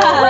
Yeah.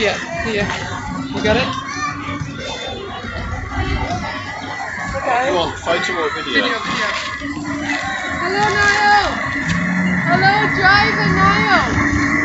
Here, here. You got it? Okay. Go on, photo or video? Video, video. Hello, Niall. Hello, driver Niall.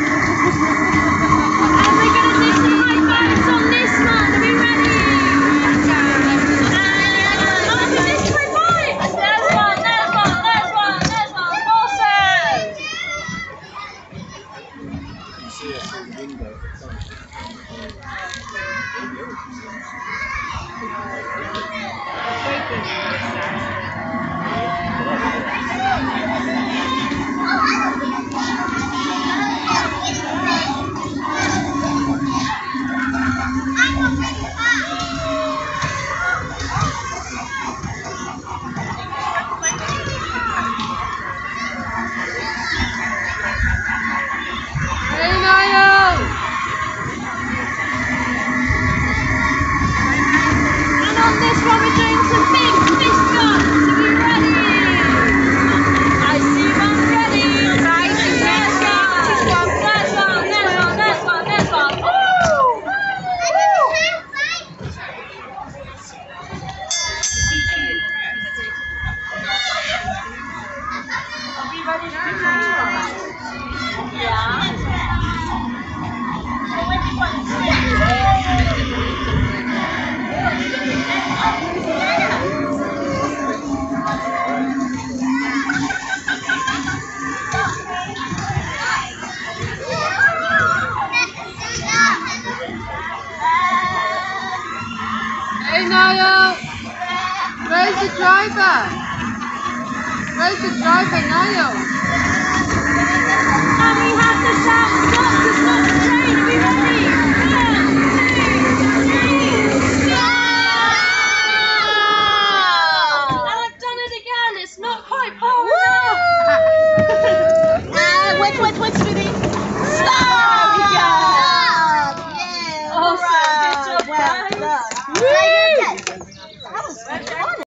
Hey, Niall. Where's the driver? Where's the driver, Niall? And we have to shout, stop to stop the train. not quite far